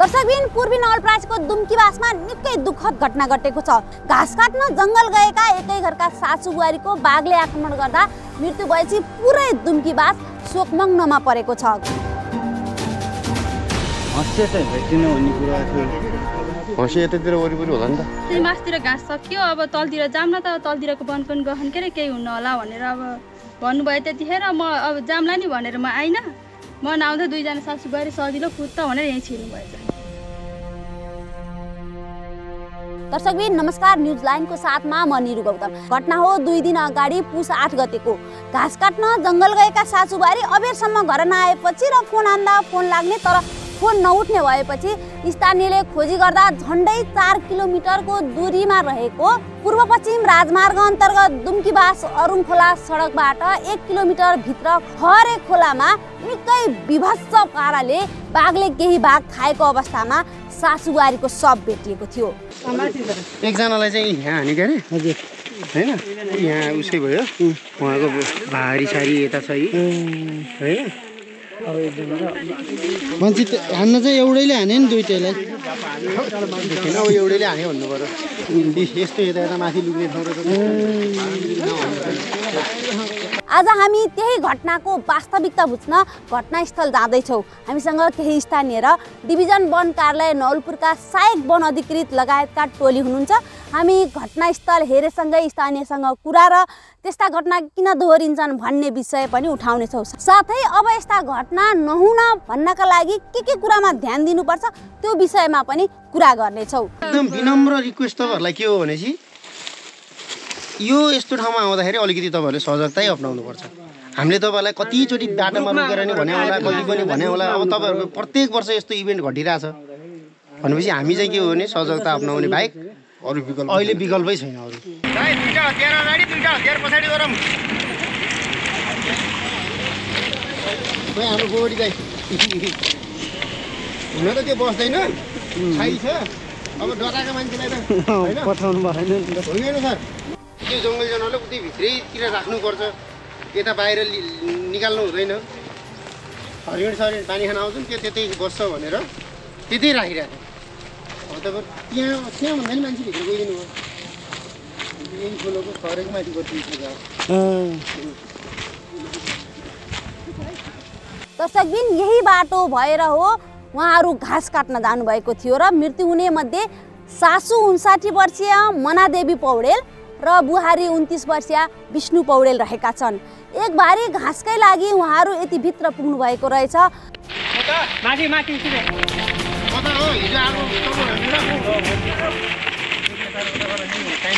दर्शकबिन पूर्वी नवलपरासीको दुम्कीवासमा निकै दुःखद घटना घटेको छ। घाँस काट्न जङ्गल गएका एकै घरका सासु बुहारीको बाघले आक्रमण गर्दा मृत्यु भएपछि पुरै दुम्कीवास शोकमग्नमा परेको छ। यतातिर वरिपरि होला नि त। त्यही मासतिर घाँस सक्यो अब तलतिर जाम न त तलतिरको वन पनि गहन के अरे केही हुन्न होला भनेर अब भन्नुभयो त्यतिखेर म अब जाम्ला नि भनेर म आइनँ। म नआउँदा दुईजना सासुबारी सजिलो कुद्छ भनेर यहीँ छिर्नु दर्शकबिन नमस्कार न्युज लाइनको साथमा म निरु गौतम। घटना हो दुई दिन अगाडि पुस आठ गतेको। घाँस काट्न जङ्गल गएका सासुबारी अबेरसम्म घर नआएपछि र फोन आन्दा फोन लाग्ने तर फोन नउठ्ने भएपछि स्थानीयले खोजी गर्दा झन्डै चार किलोमिटरको दूरीमा रहेको पूर्व पश्चिम राजमार्ग अन्तर्गत दुम्कीबास अरुङ खोला सडकबाट एक किलोमिटर भित्र खरे खोलामा निकै विभत्स पाराले बाघले केही भाग खाएको अवस्थामा सासुबारीको शव भेटिएको थियो। एकजनालाई चाहिँ यहाँ हाने के अरे हजुर। होइन? यहाँ उसै भयो। उहाँको भारी सारी यता छ यी। होइन? मान्छे हान्न चाहिँ एउटैले हाने नि दुइटैलाई। अब एउटैले भन्नु पऱ्यो यस्तो यता यता माथि लुक्ने आज हामी त्यही घटनाको वास्तविकता बुझ्न घटनास्थल जाँदैछौँ। हामीसँग केही स्थानीय र डिभिजन वन कार्यालय नवलपुरका सहायक वन अधिकृत लगायतका टोली हुनुहुन्छ। हामी घटनास्थल हेरेसँगै स्थानीयसँग कुरा र त्यस्ता घटना किन दोहोरिन्छन् भन्ने विषय पनि उठाउनेछौँ। साथै अब यस्ता घटना नहुन भन्नका लागि के के कुरामा ध्यान दिनुपर्छ त्यो विषयमा पनि कुरा गर्नेछौँ। एकदम विनम्र रिक्वेस्ट तपाईँहरूलाई के हो भनेपछि यो यस्तो ठाउँमा आउँदाखेरि अलिकति तपाईँहरूले सजगतै अप्नाउनुपर्छ। हामीले तपाईँहरूलाई कतिचोटि बाटोमा रोकेर नि भने होला कति पनि भने होला। अब तपाईँहरूको प्रत्येक वर्ष यस्तो इभेन्ट घटिरहेछ। भनेपछि हामी चाहिँ के हो भने सजगता अप्नाउने बाहेक अरू विकल्प अहिले विकल्पै छैन अरू। हाम्रो गोडी चाहिँ हुन त त्यो बस्दैन। छ अब डराएको मान्छेलाई त होइन पठाउनु भएन होइन सर त्यो जङ्गल जनावरलाई उतै भित्रैतिर राख्नुपर्छ यता बाहिर निकाल्नु हुँदैन हरिण सरिण पानी खान आउँछन् त्यो त्यतै बस्छ भनेर त्यतै राखिरहेको अब तपाईँ त्यहाँ त्यहाँ भन्दा नि मान्छे भित्र गइदिनु भयो यही ठुलोको खरेको माथि अँ, दर्शकबिन यही बाटो भएर हो उहाँहरू घाँस काट्न जानुभएको थियो र मृत्यु हुने मध्ये सासु उन्साठी वर्षीय मनादेवी पौडेल र बुहारी उन्तिस वर्षीय विष्णु पौडेल रहेका छन्। एक भारी घाँसकै लागि उहाँहरू यति भित्र पुग्नु भएको रहेछ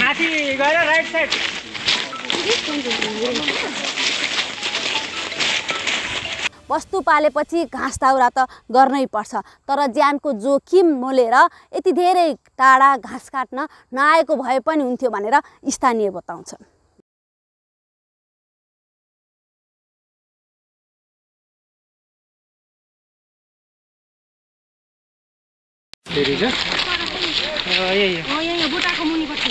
माथि गएर राइट साइड वस्तु पालेपछि घाँस दाउरा त गर्नै पर्छ। तर ज्यानको जोखिम मोलेर यति धेरै टाढा घाँस काट्न नआएको भए पनि हुन्थ्यो भनेर स्थानीय बताउँछन् फेरि छ यही बुट्टाको मुनिपट्टि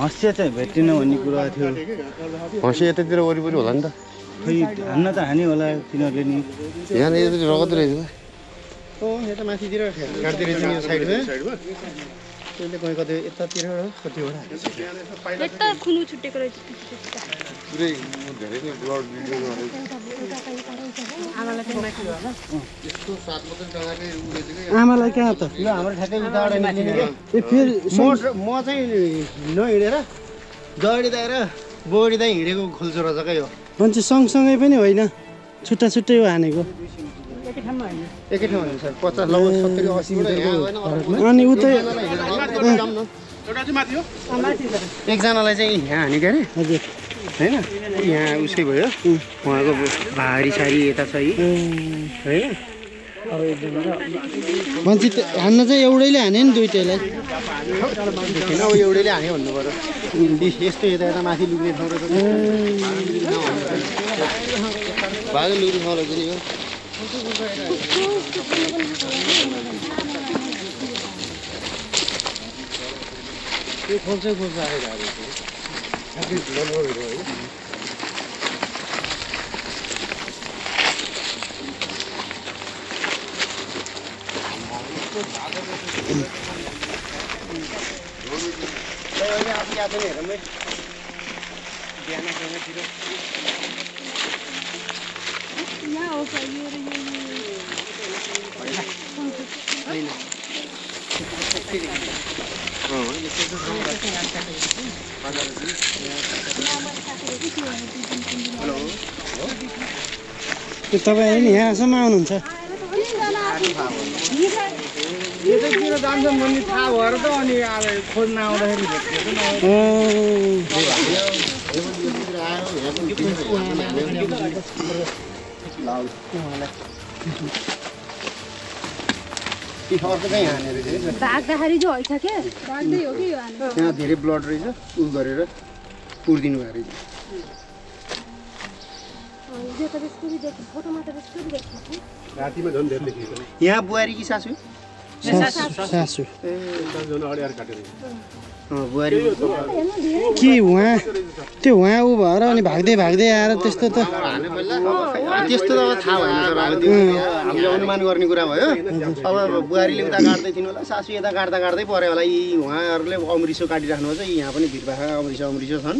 हँसिया चाहिँ भेटिन भन्ने कुरा थियो। हँसी यतातिर वरिपरि होला नि त। खै हान्न त हान्यो होला तिनीहरूले नि। यहाँ यतातिर रगत रहेछ यता माथितिर काट्दै रहेछ यो साइडमा। त्यसले कहीँ कतै यतातिर कतिवटा। यता खुनु छुटेको रहेछ। आमालाई कहाँ त ल हाम्रो ठ्याक्कै उताबाट निस्किने क्या ए फेरि म चाहिँ नहिँडेर दौडिँदा र बोडिँदा हिँडेको रहेछ क्या यो मान्छे सँगसँगै पनि होइन छुट्टा छुट्टै हो हानेको। एकै ठाउँमा होइन। सर पचास लगभग सत्तरी असी मिटर अनि उतै एकजनालाई चाहिँ यहाँ हाने के अरे। हजुर। होइन? यहाँ उसै भयो। उहाँको भारी सारी यता छ यी। होइन? मान्छे त हान्न चाहिँ एउटैले हाने नि दुइटैलाई। अब एउटैले हाने भन्नु पऱ्यो यस्तो यता यता माथि लुक्ने ठाउँ बाघ लुक्ने ठाउँ रहेछ नि यो खोल्छ खोल्छ आइरहेको अहिले आफू गएको छैन हेरौँ तपाईँ नि यहाँसम्म आउनुहुन्छ? यतैतिर जान्छ भन्ने थाहा भएर त अनि अब खोज्न आउँदाखेरि भेटिएको भाग्दाखेरि चाहिँ हैछ के भाग्दै हो कि यो हानेको त्यहाँ धेरै ब्लड रहेछ उ गरेर पुरिदिनु भएको रहेछ। यहाँ बुहारी कि सासू? सासु। सासु। ए के उहाँ त्यो उहाँ ऊ भएर अनि भाग्दै भाग्दै आएर त्यस्तो त। त्यस्तो त अब थाहा भएन हामीले अनुमान गर्ने कुरा भयो। अब बुहारीले उता काट्दै थिएन होला सासू यता काट्दा काट्दै पऱ्यो होला। यी उहाँहरूले अमृसो काटिराख्नुपर्छ यहाँ पनि भिरपाखा अमृसो अमृसो छन्।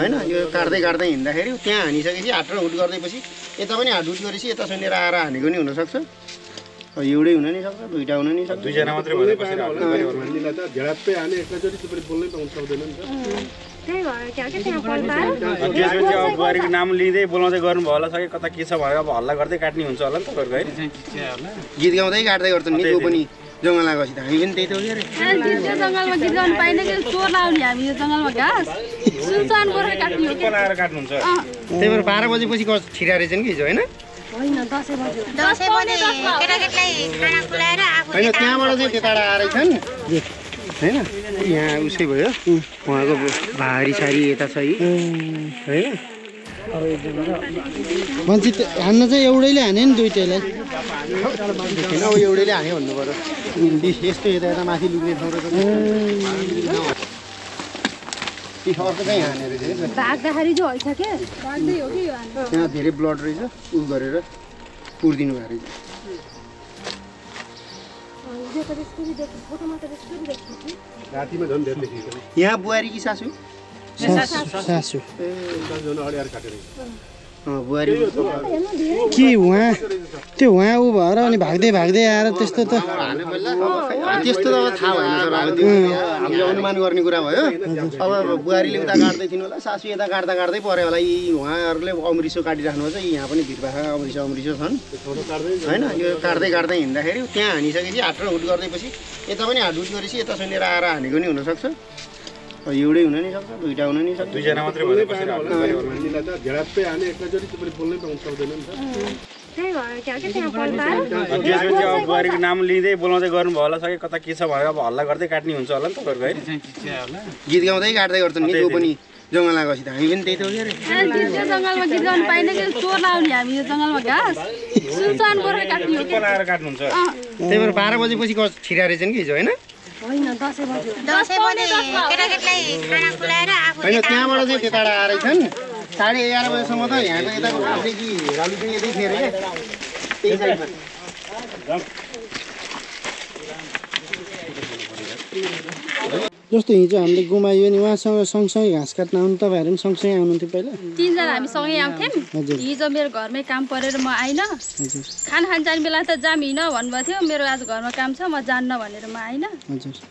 होइन यो काट्दै काट्दै हिँड्दाखेरि त्यहाँ हानिसकेपछि हात र हुट गर्दैपछि यता पनि हात हुट गरेपछि यता सुनेर आएर हानेको नि हुनसक्छ। एउटै हुन नि सक्छ दुइटा हुन नि सक्छ दुईजना मात्रै झ्याप्पै हाने एकैचोटि पनि बोल्नै पाउनु सक्दैन नि त बुहारीको नाम लिँदै बोलाउँदै गर्नुभयो होला सके कता के छ भनेर अब हल्ला गर्दै काट्ने हुन्छ होला नि तपाईँहरूको है। गीत गाउँदै काट्दै गर्छन् नि त्यो पनि जङ्गल आएपछि त हामी पनि त्यही त हो कि अरे त्यो जङ्गलमा गीत गाउनु पाइँदैन कि चोर लाउने हामी यो जङ्गलमा घाँस सुनसान गोर्खा काट्ने हो। बनाएर त्यही भएर बाह्र बजेपछि कस्तो छिरा रहेछन् कि हिजो होइन दसैँ पनि। केटाकेटीलाई खाना खुलाएर आफू होइन त्यहाँबाट चाहिँ त्यता आएर छन् होइन? यहाँ उसै भयो। उहाँको भारी सारी यता छ यी। होइन? मान्छे हान्न चाहिँ एउटैले हाने नि दुइटैलाई। अब एउटैले हाने भन्नु पऱ्यो यस्तो यता यता माथि लुक्ने ठाउँ अर्को चाहिँ भाग्दाखेरि चाहिँ भाग्दै हो कि हानेको त्यहाँ धेरै ब्लड रहेछ उ गरेर पुरिदिनु भएको रहेछ रातिमा झन् धेरै देखिएको यहाँ बुहारी कि सासू सासु के उहाँ त्यो उहाँ ऊ भएर अनि भाग्दै भाग्दै आएर त्यस्तो त। त्यस्तो त अब थाहा भएन सर हामीले अनुमान गर्ने कुरा भयो। अब बुहारीले उता काट्दै थिएन होला सासू यता काट्दा काट्दै पऱ्यो होला। यी उहाँहरूले अमृसो काटिराख्नुपर्छ यहाँ पनि भिरपाखा अमृसो अमृसो छन्। होइन यो काट्दै काट्दै हिँड्दाखेरि त्यहाँ हानिसकेपछि हात र हुट गर्दैपछि यता पनि हात हुट गरेपछि यता सुनेर आएर हानेको नि हुनसक्छ। एउटै हुन नि सक्छ दुइटा हुन नि सक्छ दुईजना मात्रै भएर एकैचोटि बोल्नै पाउनु सक्दैन नि त अब बुहारीको नाम लिँदै बोलाउँदै गर्नुभयो होला सके कता के छ भनेर अब हल्ला गर्दै काट्ने हुन्छ होला नि तपाईँहरूको है गीत गाउँदै काट्दै गर्छन् नि त्यो पनि जङ्गल त हामी पनि त्यही त हो कि अरे त्यो जङ्गलमा गीत गाउनु पाइँदैन कि चोर लाउने हामी यो जङ्गलमा घाँस सुनसान गोर्खा काट्ने हो कि बनाएर काट्नुहुन्छ त्यही भएर बाह्र बजेपछि कस्तो छिरा रहेछन् कि हिजो होइन दसैँ पनि केटाकेटीलाई खाना खुलाएर आफू होइन त्यहाँबाट चाहिँ त्यता आएर छन्। साढे एघार बजीसम्म त यहाँको यताको कि रालु चाहिँ यतै थियो अरे। क्या त्यही साइडमा। जस्तो हिजो हामीले गुमायो नि उहाँसँग सँगसँगै घाँस काट्न आउनु तपाईँहरू पनि सँगसँगै आउनुहुन्थ्यो पहिला? तिनजना हामी सँगै आउँथ्यौँ। हिजो मेरो घरमै काम परेर म आइनँ। खाना खान जाने बेला त जाम हिँड भन्नुभएको थियो मेरो आज घरमा काम छ म जान्न भनेर म आइनँ।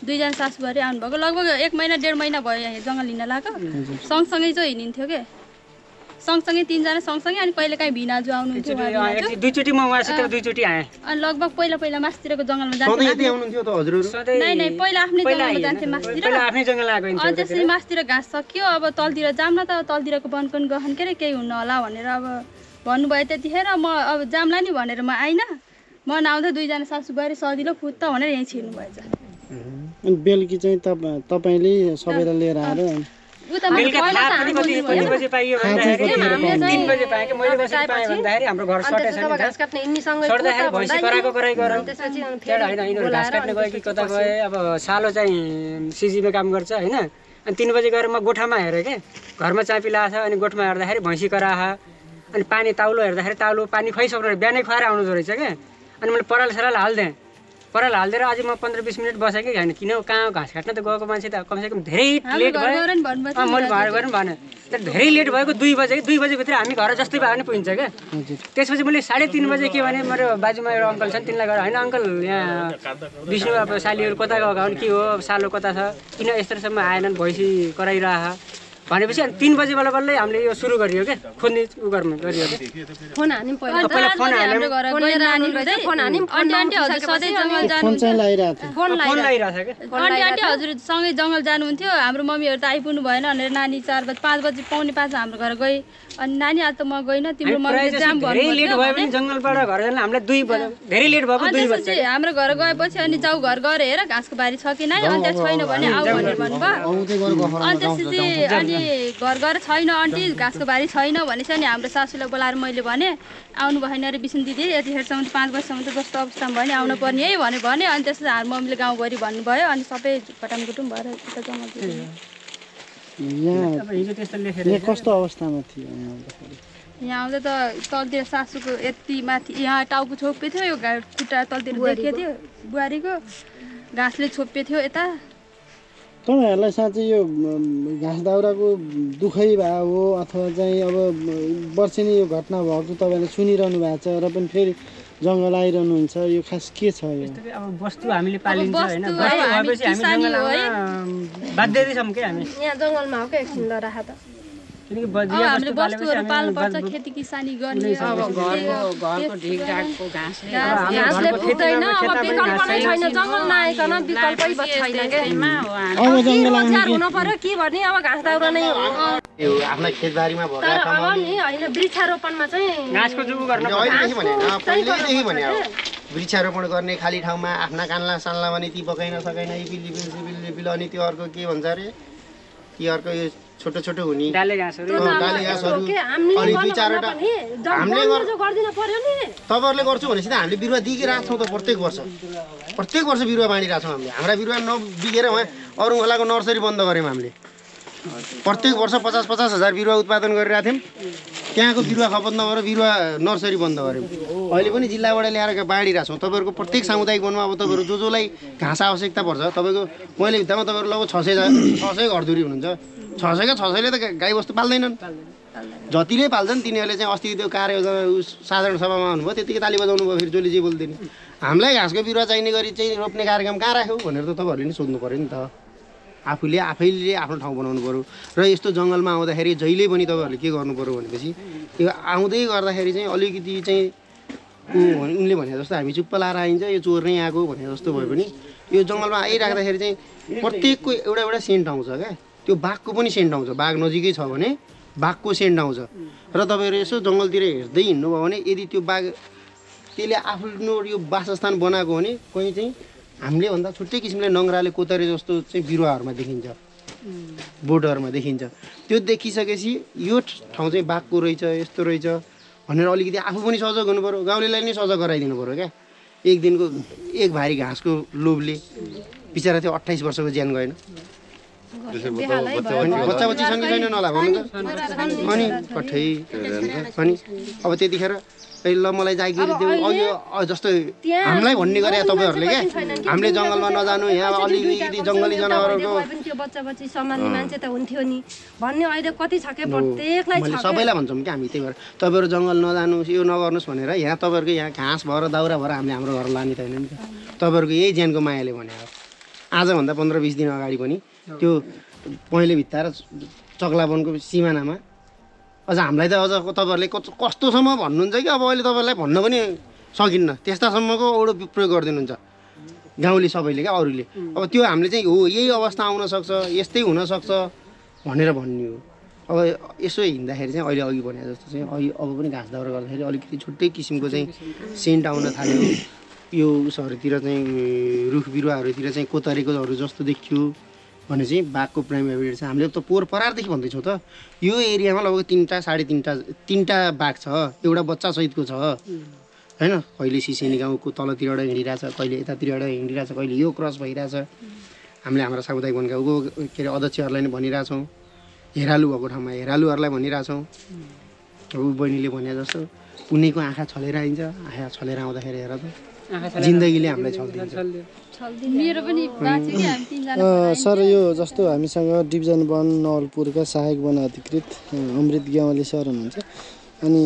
दुईजना सासूबारी आउनुभएको लगभग एक महिना डेढ महिना भयो यहाँ जङ्गल हिँड्न लगाएको सँगसँगै चाहिँ हिँडिन्थ्यो के? सँगसँगै तिनजना सँगसँगै अनि कहिले काहीँ भिनाजु आउनुहुन्थ्यो। दुईचोटि म उहाँसित दुईचोटि आएँ। अनि लगभग पहिला पहिला मासतिरको जङ्गलमा सधैँ यतै जान्थ्यो आउनुहुन्थ्यो त हजुरहरू? नै नै पहिला आफ्नै जङ्गलमा जान्थ्यो मासतिर। अनि त्यसरी मासतिर घाँस सक्यो अब तलतिर जाम न त तलतिरको वन पनि गहन के अरे केही हुन्न होला भनेर अब भन्नुभयो त्यतिखेर। म अब जाम्ला नि भनेर म आइनँ। म नआउँदा दुईजना सासूबारी सजिलो फुत्त भनेर यहीँ छिर्नु भएछ अनि बेलुकी चाहिँ तपाईँ तपाईँले सबैलाई लिएर आएर अब सालो चाहिँ सिजीमा काम गर्छ होइन। अनि तिन बजी गएर म गोठामा हेरेँ क्या घरमा चापी लाछ अनि गोठमा हेर्दाखेरि भैँसी कराह अनि पानी ताउलो हेर्दाखेरि ताउलो पानी खुवाइसक्नु बिहानै खुवाएर आउनु रहेछ क्या अनि मैले पराल सराल हालिदिएँ। पराल हालिदिएर अझै म पन्ध्र बिस मिनट बसेँ कि होइन? किन कहाँ घाँस काट्न त गएको मान्छे त। कमसेकम धेरै लेट भयो। मैले नि घर गएर भने तर धेरै लेट भएको दुई बजे दुई बजीभित्र हामी घर जस्तै भए पनि पुगिन्छ क्या। त्यसपछि मैले साढे तिन बजे के भने मेरो बाजुमा एउटा अङ्कल छ नि तिनलाई गएर होइन अङ्कल यहाँ विष्णु अब सालीहरू कता गएको के हो? अब सालो कता छ? किन यस्तोसम्म आएनन्? भैँसी कराइरह भनेपछि अनि तिन बजी बल्ल बल्लै हामीले यो सुरु गरियो क्या खोज्ने उ गर्नु गरियो क्या फोन हान्यौँ पहिला अनि पहिला चार फोन बजे हाल्यौँ। हाम्रो घर फोन गएर लिएर नानी आउनु रुँदै, रहेछ, फोन हान्यौँ, फोन आन्टी आन्टी हजुर नउठिसकेपछि सधैँ अनि जङ्गल जानुहुन्थ्यो सँगै जङ्गल हाम्रो मम्मीहरू त आइपुग्नु भएन भनेर नानी चार बजी पाँच बजी पाउने पाँच हाम्रो घर गए अनि नानी आज त म गइनँ तिम्रो हाम्रो घर गएपछि अनि जाउ घर गएर हेर घाँसको बारी छ कि नै अनि त्यहाँ छैन भने आऊ भनेर भन्नुभयो अनि त्यसपछि अनि घर गएर छैन आन्टी घाँसको बारी छैन भनेपछि अनि हाम्रो सासूलाई बोलाएर मैले भने आउनु भएन अरे विष्णु दिदी यतिखेरसम्म त पाँच बजीसम्म त जस्तो अवस्थामा भयो नि आउनु पर्ने है भने भने अनि त्यसपछि हाम्रो मम्मीले गाउँभरि भन्नुभयो अनि सबै खटामखुटुम भएर जङ्गल यहाँ कस्तो अवस्थामा थियो यहाँ आउँदा त तलतिर सासूको यति माथि यहाँ टाउको छोपे थियो यो घा- खुट्टा तलतिर देखेको थियो बुहारीको। घाँसले छोपे थियो यता। तपाईँहरूलाई साँच्चै यो घाँस दाउराको दुःखै भए हो अथवा चाहिँ अब वर्षेनी यो घटना भएको तपाईँले सुनिरहनु भएको छ र पनि फेरि जङ्गल आइरहनुहुन्छ यो खास के छ यो? अब वस्तु हामीले पालिन्छ होइन वस्तु वस्तु है, हामी यहाँ जङ्गलमा हो क्या एकछिन ल राख त। हामीले वस्तुहरू पाल्नुपर्छ खेती किसानी गर्ने घाँसले पुग्दैन अब विकल्प छैन जङ्गल नआइकन विकल्पै छैन क्या हुनु पर्यो के अब घाँस दाउरा नै तर अब नि होइन वृक्षारोपणमा चाहिँ वृक्षारोपण गर्ने खाली ठाउँमा आफ्ना कान्ला सान्ला भने ती पकाइन इपिल लिपिल अनि त्यो अर्को के भन्छ अरे? कि अर्को यो छोटो छोटो हुने। डाले घाँसहरू। अनि दुई चारवटा हामीले तपाईँहरूले गर्छु भनेपछि त हामीले बिरुवा दिइरहेको छौँ त प्रत्येक वर्ष। प्रत्येक वर्ष बिरुवा बाँडिरहेको छौँ हामीले। हाम्रा बिरुवा नबिगेर उहाँ अरू खोलाको नर्सरी बन्द गऱ्यौँ हामीले। प्रत्येक वर्ष पचास पचास हजार बिरुवा उत्पादन गरिरहेको थियौँ। त्यहाँको बिरुवा खपत नभएर बिरुवा नर्सरी बन्द गऱ्यौँ अहिले पनि जिल्लाबाट ल्याएर बाँडिरहेको छौँ। तपाईँहरूको प्रत्येक सामुदायिक वनमा अब तपाईँहरू जो जसलाई घाँस आवश्यकता पर्छ तपाईँको मैले भित्तामा तपाईँहरू लगभग छ सय छ सय घरधुरी हुनुहुन्छ। छ सयका छ सयले त गाई बस्तु पाल्दैनन्। जतिले पाल्छन् तिनीहरूले चाहिँ अस्ति त्यो उस साधारण सभामा आउनुभयो त्यतिकै ताली बजाउनु भयो फेरि जसले जे बोल्दैन। हामीलाई घाँसको बिरुवा चाहिने गरी चाहिँ रोप्ने कार्यक्रम कहाँ राख्यौ भनेर त तपाईँहरूले नि सोध्नु पऱ्यो नि त। आफूले आफैले आफ्नो ठाउँ बनाउनु पऱ्यो र यस्तो जङ्गलमा आउँदाखेरि जहिले पनि तपाईँहरूले के गर्नु पऱ्यो भनेपछि यो आउँदै गर्दाखेरि चाहिँ अलिकति चाहिँ उनले भने जस्तो हामी चुप्प लाएर आइन्छ यो चोर नै आएको भने जस्तो भयो भने यो जङ्गलमा आइराख्दाखेरि चाहिँ प्रत्येकको एउटा एउटा सेन्ट आउँछ क्या। त्यो बाघको पनि सेन्ट आउँछ। बाघ नजिकै छ भने बाघको सेन्ट आउँछ। र तपाईँहरू यसो जङ्गलतिर हेर्दै हिँड्नुभयो भने यदि त्यो बाघ त्यसले आफ्नो यो वासस्थान बनाएको भने कहीँ चाहिँ हामीले भन्दा छुट्टै किसिमले नङ्ग्राले कोतरे जस्तो चाहिँ बिरुवाहरूमा देखिन्छ। बोटहरूमा देखिन्छ। त्यो देखिसकेपछि यो ठाउँ चाहिँ बाघको रहेछ यस्तो रहेछ भनेर अलिकति आफू पनि सजग हुनु पऱ्यो गाउँलेलाई नै सजग गराइदिनु पऱ्यो क्या। एक दिनको एक भारी घाँसको लोभले बिचरा त्यो अट्ठाइस वर्षको ज्यान गएन। बच्चा बच्ची छन् कि छैन नला भन्नु त। अनि कठै अनि अब त्यतिखेर ए ल मलाई जागिर देऊ। अघि जस्तो हामीलाई भन्ने गरे तपाईँहरूले क्या? हामीले जङ्गलमा नजानु यहाँ अलिकति जङ्गली जनावरको बच्चा बच्ची मान्छे त हुन्थ्यो नि। भन्ने अहिले कति छ क्या? प्रत्येकलाई। सबैलाई भन्छौँ क्या हामी त्यही भएर। तपाईँहरू जङ्गल नजानुहोस् यो नगर्नुहोस् भनेर यहाँ तपाईँहरूको यहाँ घाँस भएर दाउरा भएर हामीले हाम्रो घर लाने छैन नि त। तपाईँहरूको यही ज्यानको मायाले भने हो आजभन्दा पन्ध्र बिस दिन अगाडि पनि त्यो पहिले भित्ता र चक्लावनको सिमानामा। अझ हामीलाई त अझ तपाईँहरूले कस्तो कस्तोसम्म भन्नुहुन्छ कि? अब अहिले तपाईँहरूलाई भन्न पनि सकिन्न। त्यस्तासम्मको औडो प्रयोग गरिदिनुहुन्छ। गाउँले सबैले क्या अरूले। अब त्यो हामीले चाहिँ हो यही अवस्था आउन सक्छ यस्तै हुनसक्छ भनेर भन्ने हो। अब यसो हिँड्दाखेरि चाहिँ अहिले अघि भने जस्तो चाहिँ अहिले अब पनि घाँस दाउरा गर्दाखेरि अलिकति छुट्टै किसिमको चाहिँ सेन्ट आउन थाल्यो। यो उसहरूतिर चाहिँ रुख बिरुवाहरूतिर चाहिँ कोतरेकोहरू जस्तो देखियो। भने चाहिँ बाघको प्राइम हेबिटेट छ। हामीले त पोहोर परारदेखि भन्दैछौँ त। यो एरियामा लगभग तिनवटा साढे तिनवटा तिनवटा बाघ छ। एउटा बच्चा सहितको छ। होइन? कहिले सिसेनी गाउँको तलतिरबाट हिँडिरहेछ कहिले यतातिरबाट हिँडिरहेछ कहिले यो क्रस भइरहेछ। हामीले हाम्रो सामुदायिक वन के अरे अध्यक्षहरूलाई नै भनिरहेछौँ। हेरालु भएको ठाउँमा हेरालुहरूलाई भनिरहेछौँ। अब बहिनीले भने जस्तो कुनैको आँखा छलेर आइन्छ। आँखा छलेर आउँदाखेरि हेर त। जिन्दगीले हामीलाई छल्दिन्छ। सर यो जस्तो हामीसँग डिभिजन वन नवलपुरका सहायक वन अधिकृत अमृत ग्यावाली सर हुनुहुन्छ। अनि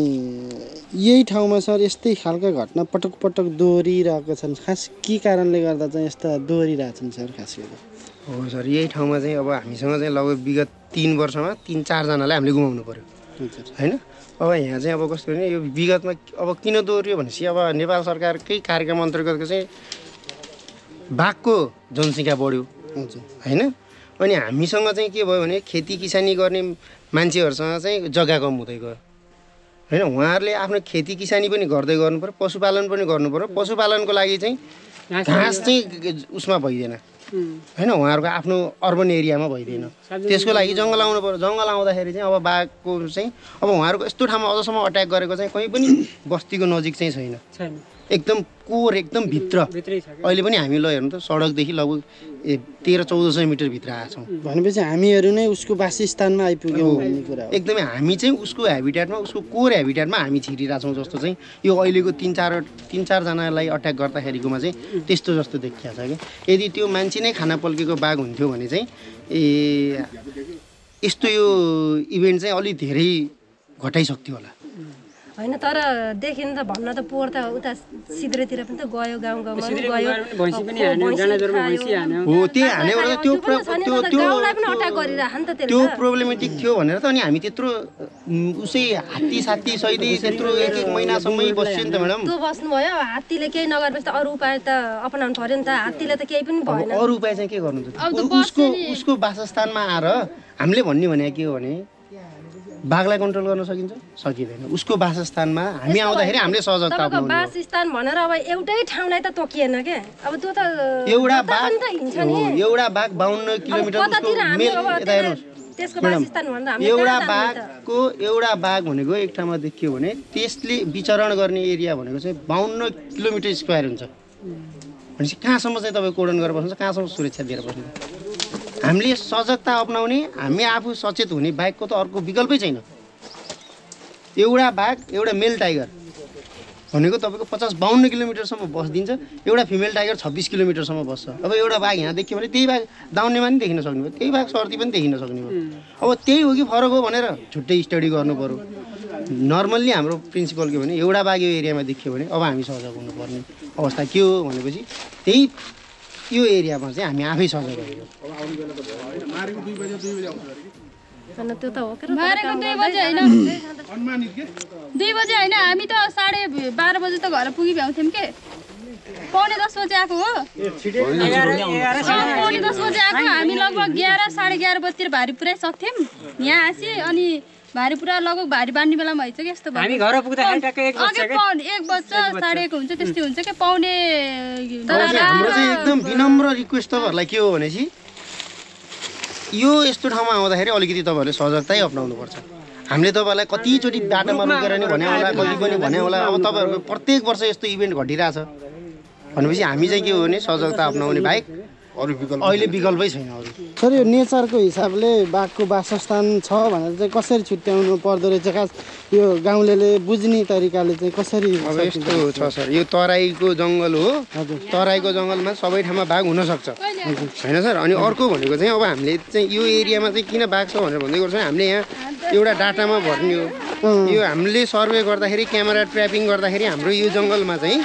यही ठाउँमा सर यस्तै खालका घटना पटक पटक दोहोरिरहेका छन्। खास के कारणले गर्दा चाहिँ यस्ता दोहोरिरहेछन् सर खास गरी? हो सर यही ठाउँमा चाहिँ अब हामीसँग चाहिँ लगभग विगत तिन वर्षमा तिन चारजनालाई हामीले गुमाउनु पऱ्यो होइन? अब यहाँ चाहिँ अब कस्तो भने यो विगतमा अब किन दोहोरियो भनेपछि अब नेपाल सरकारकै कार्यक्रम अन्तर्गतको चाहिँ बाघको जनसङ्ख्या बढ्यो। होइन? अनि हामीसँग चाहिँ के भयो भने खेती किसानी गर्ने मान्छेहरूसँग चाहिँ जग्गा कम हुँदै गयो। होइन? उहाँहरूले आफ्नो खेती किसानी पनि गर्दै गर्नु पऱ्यो पशुपालन पनि गर्नु पऱ्यो पशुपालनको लागि चाहिँ घाँस चाहिँ उसमा भइदिएन होइन उहाँहरूको आफ्नो अर्बन एरियामा भइदिएन। त्यसको लागि जङ्गल आउनु पऱ्यो जङ्गल आउँदाखेरि चाहिँ अब बाघको चाहिँ अब उहाँहरूको यस्तो ठाउँमा अझसम्म अट्याक गरेको चाहिँ कहीँ पनि बस्तीको नजिक चाहिँ छैन। छैन। एकदम कोर एकदम भित्र। भित्रै अहिले पनि हामी ल हेर्नु त सडकदेखि लगभग तेह्र चौध सय मिटरभित्र आएको छौँ। भनेपछि हामीहरू नै उसको वासस्थानमा आइपुग्यौँ भन्ने कुरा एकदमै हामी चाहिँ उसको हेबिट्याटमा उसको कोर हेबिट्याटमा हामी छिरिरहेछौँ जस्तो चाहिँ यो अहिलेको तिन चार तिन चारजनालाई अट्याक गर्दाखेरिकोमा चाहिँ त्यस्तो जस्तो देखिया छ क्या। यदि त्यो मान्छे नै खाना पल्केको बाघ हुन्थ्यो भने चाहिँ ए यस्तो यो इभेन्ट चाहिँ अलिक धेरै घटाइसक्थ्यो होला। होइन तर देखिन त भन्न त पोहोर त उता सिद्रेतिर पनि त गयो गाउँ गाउँमा त्यो। प्रोब्लमेटिक थियो भनेर त अनि हामी त्यत्रो उसै हात्ती साथी सहितै त्यत्रो एक एक महिनासम्मै बस्यो नि त म्याडम त्यो बस्नुभयो हात्तीले केही नगरेपछि त अरू उपाय त अपनाउनु पर्यो नि त। हात्तीले त केही पनि भएन। अब अरू उपाय चाहिँ के गर्नु त उसको। उसको वासस्थानमा आएर हामीले भन्ने भने के हो भने बाघलाई कन्ट्रोल गर्न सकिन्छ? सकिँदैन। उसको वासस्थानमा हामी आउँदाखेरि हामीले सहजता। वासस्थान भनेर अब एउटै ठाउँलाई त तोकिएन के? अब त्यो त एउटा बाघ एउटा बाघ बाहन्न किलोमिटर एउटा? बाघको एउटा बाघ भनेको एक ठाउँमा देखियो भने त्यसले विचरण गर्ने एरिया भनेको चाहिँ बाहन्न किलोमिटर स्क्वायर हुन्छ। भनेपछि कहाँसम्म चाहिँ तपाईँ कोडन गरेर बस्नुहुन्छ? कहाँसम्म सुरक्षा दिएर बस्नुहुन्छ? हामीले सजगता अप्नाउने हामी आफू सचेत हुने बाघको त अर्को विकल्पै छैन। एउटा बाघ एउटा मेल टाइगर भनेको तपाईँको पचास बाहन्न किलोमिटरसम्म बसिदिन्छ एउटा फिमेल टाइगर छब्बिस किलोमिटरसम्म बस्छ। अब एउटा बाघ यहाँ देखियो भने त्यही बाघ दाउनेमा पनि देखिन सक्ने भयो त्यही बाघ सर्ती पनि देखिन सक्ने भयो अब त्यही हो कि फरक हो भनेर छुट्टै स्टडी गर्नु पऱ्यो नर्मल्ली हाम्रो प्रिन्सिपल के भने एउटा बाघ यो एरियामा देखियो भने अब हामी सजग हुनुपर्ने अवस्था के हो भनेपछि त्यही यो एरियामा चाहिँ हामी आफै मारेको दुई बजे दुई बजे आउँछ अरे कि होइन, त्यो त हो के र, तर मारेको काम दुई गर्दै बजे होइन। अनुमानित के? दुई बजे होइन हामी त साढे बाह्र बजे त घर पुगी भ्याउँथ्यौँ के? पाउने दस बजे आएको हो। पाउने दस बजे आएको हामी लगभग एघार साढे एघार बजीतिर भारी पुऱ्याइसक्थ्यौँ। यहाँ आसी अनि भारी पुरा लगभग भारी बाँड्ने बेलामा भइसक्यो यस्तो। हामी घर पुग्दाखेरि ट्याक्कै एक बज्छ साढे एक हुन्छ त्यस्तै हुन्छ क्या पाउने हाम्रो चाहिँ एकदम विनम्र रिक्वेस्ट तपाईँहरूलाई के हो भनेपछि यो यस्तो ठाउँमा आउँदाखेरि अलिकति तपाईँहरूले सजगतै अप्नाउनुपर्छ। हामीले तपाईँहरूलाई कतिचोटि बाटोमा रोकेर नि भने होला कति पनि भने होला अब तपाईँहरूको प्रत्येक वर्ष यस्तो इभेन्ट घटिरहेछ। भनेपछि हामी चाहिँ के हो भने सजगता अप्नाउने बाहेक अरू विकल्प अहिले विकल्पै छैन अरू। सर यो नेचरको हिसाबले बाघको वासस्थान छ भनेर चाहिँ कसरी छुट्याउनु पर्दो रहेछ? खास यो गाउँलेले बुझ्ने तरिकाले चाहिँ कसरी अब? यस्तो छ सर यो तराईको जङ्गल हो। हजुर। तराईको जङ्गलमा सबै ठाउँमा बाघ हुनसक्छ होइन सर? अनि अर्को भनेको चाहिँ अब हामीले चाहिँ यो एरियामा चाहिँ किन बाघ छ भनेर भन्दै गर्छ। हामीले यहाँ एउटा डाटामा भर्ने हो। यो हामीले सर्वे गर्दाखेरि क्यामेरा ट्र्यापिङ गर्दाखेरि हाम्रो यो जङ्गलमा चाहिँ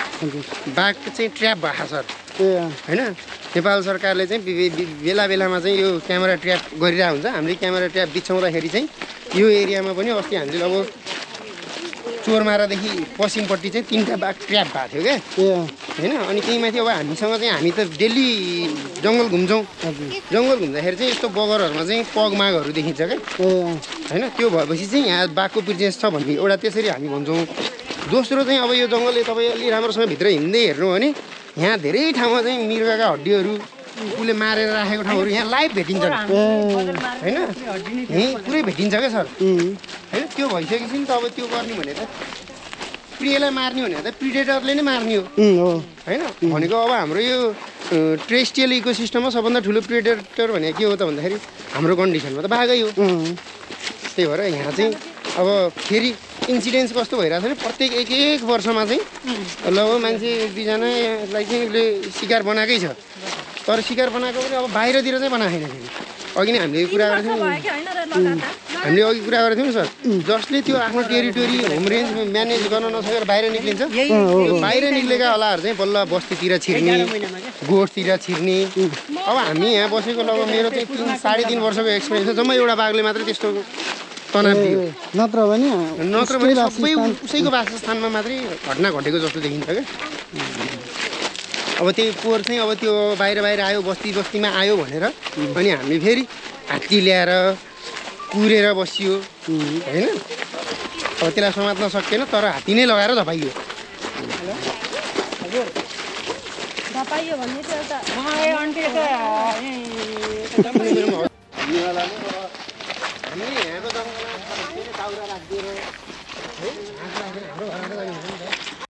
बाघ चाहिँ ट्र्याप भएको छ। होइन? नेपाल सरकारले चाहिँ बेला बेलामा चाहिँ यो क्यामेरा ट्र्याप गरिरहेको हुन्छ। हामीले क्यामेरा ट्र्याप बिछाउँदाखेरि चाहिँ यो एरियामा पनि अस्ति हामीले अब चोरमारादेखि पश्चिमपट्टि चाहिँ तिनवटा बाघ ट्र्याप भएको थियो क्या। होइन? अनि त्यही माथि अब हामीसँग चाहिँ हामी त डेली जङ्गल घुम्छौँ। जङ्गल घुम्दाखेरि चाहिँ यस्तो बगरहरूमा चाहिँ पगमागहरू देखिन्छ क्या। होइन? त्यो भएपछि चाहिँ यहाँ बाघको प्रिजेन्स छ भन्ने एउटा त्यसरी हामी भन्छौँ। दोस्रो चाहिँ अब यो जङ्गलले तपाईँ अलि राम्रोसँग भित्र हिँड्दै हेर्नु हो भने यहाँ धेरै ठाउँमा चाहिँ मृगका हड्डीहरू उसले मारेर राखेको ठाउँहरू यहाँ लाइभ भेटिन्छ। होइन? यहीँ पुरै भेटिन्छ क्या सर। होइन? त्यो भइसकेपछि नि त अब त्यो गर्ने भने त प्रियलाई मार्ने भने त प्रिडेटरले नै मार्ने हो। होइन? भनेको अब हाम्रो यो ट्रेस्टियल इको सिस्टममा सबभन्दा ठुलो प्रिडेटर भनेको के हो त भन्दाखेरि हाम्रो कन्डिसनमा त बाघै हो। त्यही भएर यहाँ चाहिँ अब फेरि इन्सिडेन्स कस्तो भइरहेको छ भने प्रत्येक एक एक वर्षमा चाहिँ लगभग मान्छे एक दुईजनालाई चाहिँ उसले शिकार बनाएकै छ। तर शिकार बनाएको पनि अब बाहिरतिर चाहिँ बनाएको छैन। फेरि अघि नै हामीले कुरा गरेको थियौँ। हामीले अघि कुरा गरेको थियौँ नि सर। जसले त्यो आफ्नो टेरिटोरी होम रेन्ज म्यानेज गर्न नसकेर बाहिर निक्लिन्छ। त्यो बाहिर निक्लेका हलाहरू चाहिँ बल्ल बस्तीतिर छिर्ने गोठतिर छिर्ने। अब हामी यहाँ बसेको लगभग मेरो चाहिँ तिन साढे तिन वर्षको एक्सपिरियन्स छ? जम्मा एउटा बाघले मात्रै त्यस्तो तनाव दियो नत्र भने नत्र भने उसकै सबै उसैको वासस्थानमा मात्रै घटना घटेको जस्तो देखिन्छ क्या अब त्यही पोहोर चाहिँ अब त्यो बाहिर बाहिर आयो बस्ती बस्तीमा आयो भनेर अनि हामीले फेरि हात्ती ल्याएर कुरेर बसियो होइन अब त्यसलाई समात्न सकिएन तर हात्ती नै लगाएर धपाइयो भन्ने चाहिँ हामीले यहाँको जङ्गलमा दाउरा राखिदिएर है हाम्रो